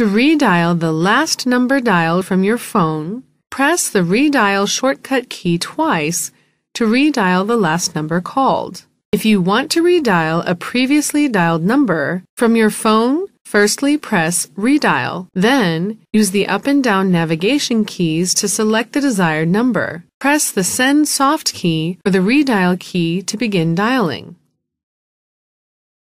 To redial the last number dialed from your phone, press the redial shortcut key twice to redial the last number called. If you want to redial a previously dialed number from your phone, firstly press redial. Then use the up and down navigation keys to select the desired number. Press the send soft key or the redial key to begin dialing.